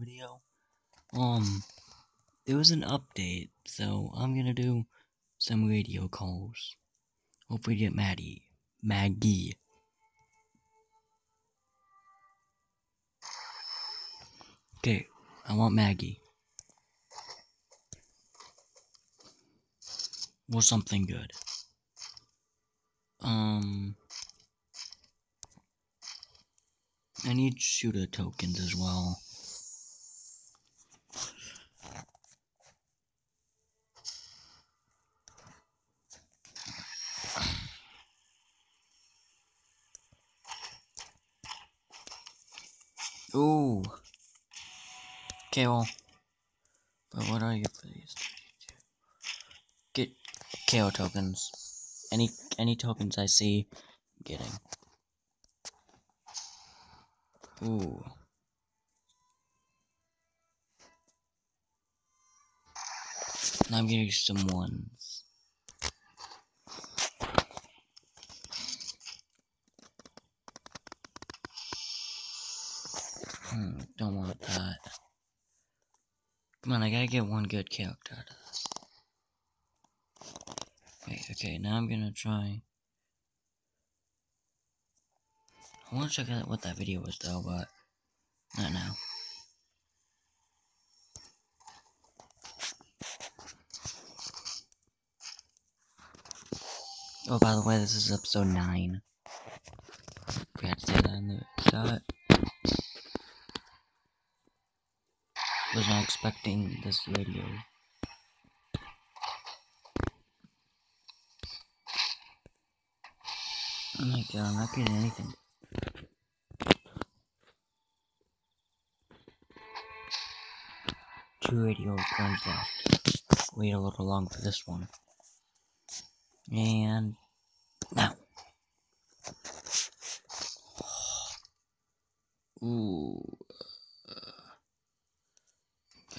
video. Um, there was an update, so I'm gonna do some radio calls. Hopefully get Maddie. Maggie. Okay, I want Maggie. Or something good. Um, I need shooter tokens as well. Ooh. Okay, well. But what are you, please? Get KO tokens. Any any tokens I see getting. Ooh. Now I'm getting some ones. Hmm, don't want that. Come on, I gotta get one good character out of this. Wait, okay, now I'm gonna try. I wanna check out what that video was though, but not now. Oh, by the way, this is episode 9. Forgot to say that in the start. Was not expecting this video. Oh my god, I'm not getting anything. Two radio coins left. Wait a little long for this one. And now. Ooh.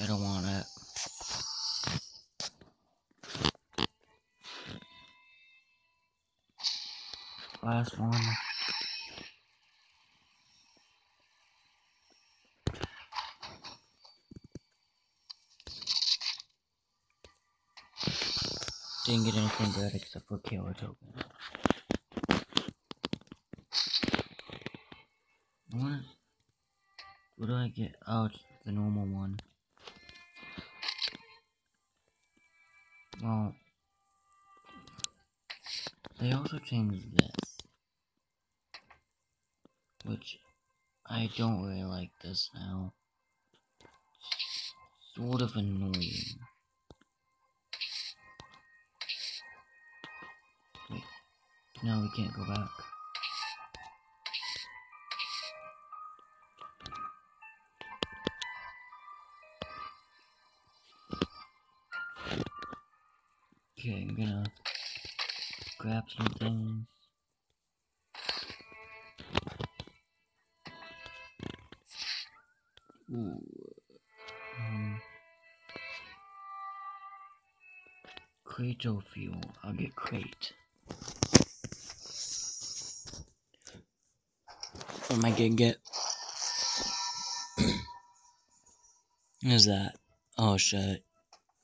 I don't want it. Last one. Didn't get anything good except for killer token. What? What do I get? Oh, the normal one. Well, they also changed this, which I don't really like this now. Sort of annoying. Wait, no, we can't go back. Okay, I'm gonna grab some things. Ooh. Um, Krato fuel. I'll get crate. What am I gonna get? what is that? Oh shit.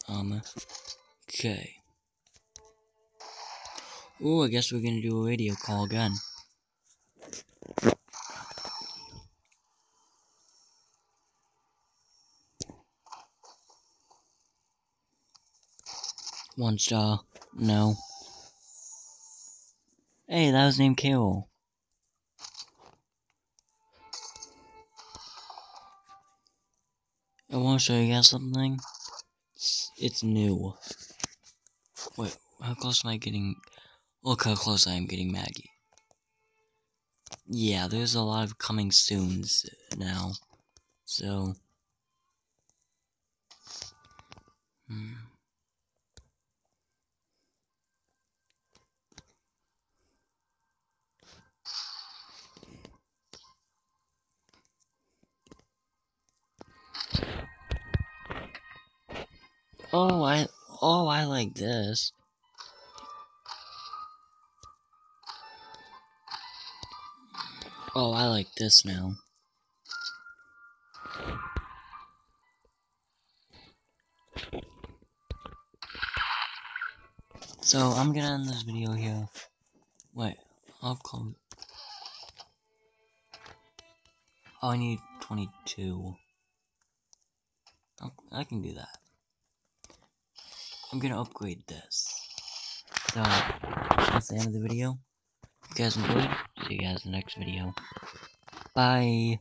Um. Okay. Ooh, I guess we're gonna do a radio call again. One star. No. Hey, that was named Carol. I want to show you guys something. It's, it's new. Wait, how close am I getting? Look how close I am getting Maggie. Yeah, there's a lot of coming soons now. So. Hmm. Oh, I, oh, I like this. Oh, I like this now. So, I'm gonna end this video here. Wait, I've closed. Oh, I need 22. I can do that. I'm gonna upgrade this. So, that's the end of the video. If you guys enjoyed, see you guys in the next video. Bye.